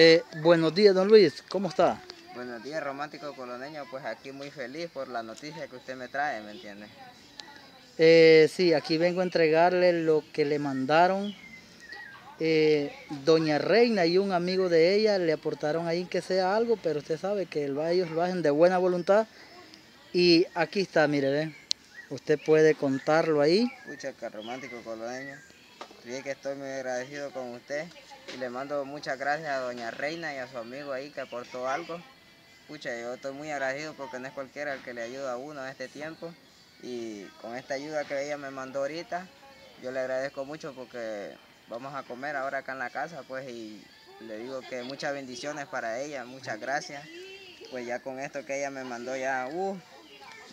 Eh, buenos días, don Luis, ¿cómo está? Buenos días, romántico coloneño. Pues aquí muy feliz por la noticia que usted me trae, ¿me entiende? Eh, sí, aquí vengo a entregarle lo que le mandaron. Eh, Doña Reina y un amigo de ella le aportaron ahí que sea algo, pero usted sabe que ellos lo hacen de buena voluntad. Y aquí está, mire, usted puede contarlo ahí. Escucha, romántico coloneño. Fíjate que estoy muy agradecido con usted y le mando muchas gracias a Doña Reina y a su amigo ahí que aportó algo. Escucha, yo estoy muy agradecido porque no es cualquiera el que le ayuda a uno en este tiempo y con esta ayuda que ella me mandó ahorita, yo le agradezco mucho porque vamos a comer ahora acá en la casa, pues, y le digo que muchas bendiciones para ella, muchas gracias. Pues ya con esto que ella me mandó ya, uh,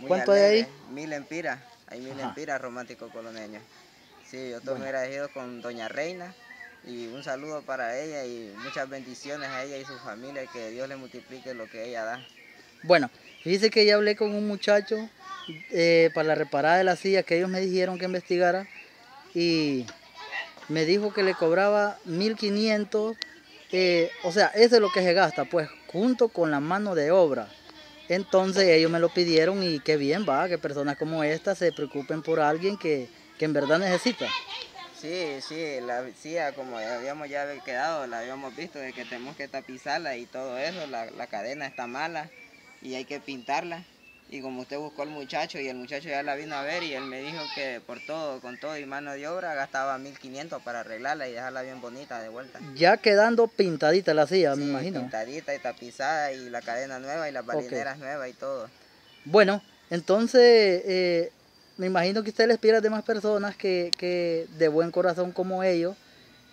¿Cuánto hay ahí? Mil empiras, hay mil empiras romántico coloneño. Sí, yo estoy muy agradecido con Doña Reina y un saludo para ella y muchas bendiciones a ella y su familia que Dios le multiplique lo que ella da. Bueno, dice que ya hablé con un muchacho eh, para la reparada de la silla que ellos me dijeron que investigara y me dijo que le cobraba 1500, eh, o sea, eso es lo que se gasta, pues junto con la mano de obra. Entonces ellos me lo pidieron y qué bien va, que personas como esta se preocupen por alguien que, que en verdad necesita. Sí, sí, la silla como habíamos ya quedado, la habíamos visto de que tenemos que tapizarla y todo eso, la, la cadena está mala y hay que pintarla. Y como usted buscó al muchacho y el muchacho ya la vino a ver y él me dijo que por todo, con todo y mano de obra gastaba 1500 para arreglarla y dejarla bien bonita de vuelta. Ya quedando pintadita la silla, me imagino. pintadita y tapizada y la cadena nueva y las balineras nuevas y todo. Bueno, entonces eh, me imagino que usted les pide a demás personas que, que de buen corazón como ellos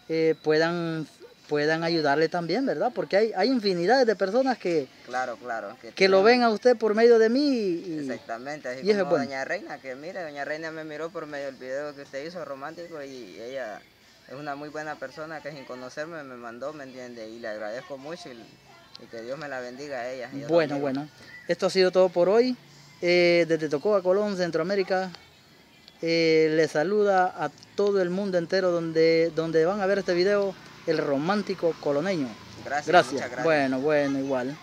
eh, puedan puedan ayudarle también, ¿verdad? Porque hay, hay infinidades de personas que, claro, claro, que, lo ven a usted por medio de mí. Exactamente, así y como Doña Reina, que mire, Doña Reina me miró por medio del video que usted hizo romántico y ella es una muy buena persona que sin conocerme me mandó, ¿me entiende? Y le agradezco mucho y, que Dios me la bendiga a ella. Bueno, bueno, esto ha sido todo por hoy. Eh, desde Tocoa, Colón, Centroamérica, eh, le saluda a todo el mundo entero donde, donde van a ver este video el romántico coloneño. Gracias. gracias. Bueno, bueno, igual.